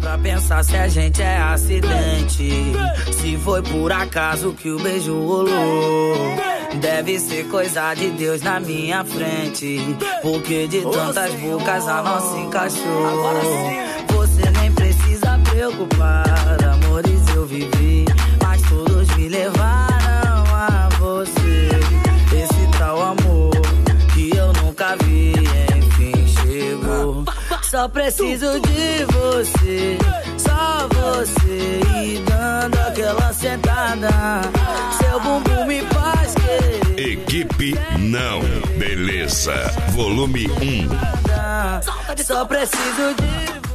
Para pra pensar se a gente é acidente. Se foi por acaso que o beijo rolou. Deve ser coisa de Deus na minha frente. Porque de tantas bocas a nossa encaixou. Você nem precisa preocupar. Só preciso de você, só você. E dando aquela sentada, seu bumbum me faz querer. Equipe Não Beleza, volume 1. Só preciso de